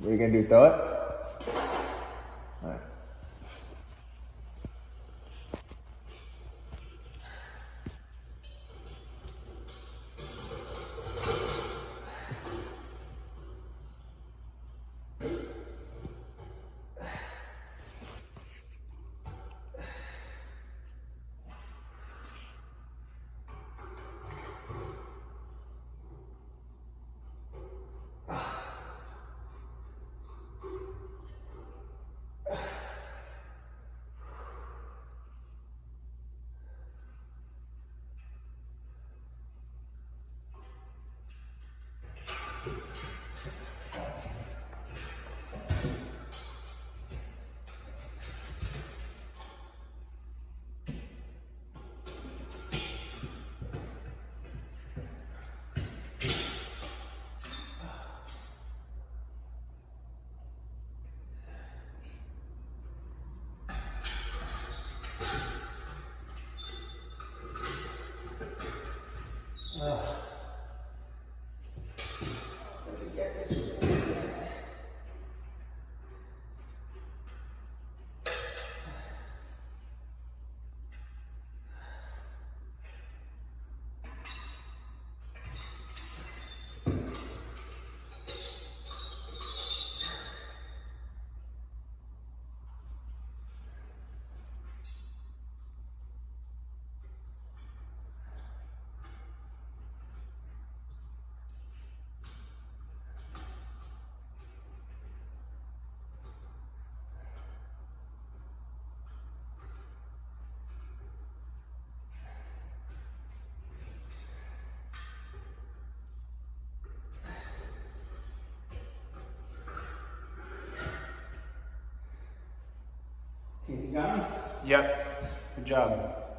What are you gonna do? Throw it? All right. Okay, you got me? Yep. Good job.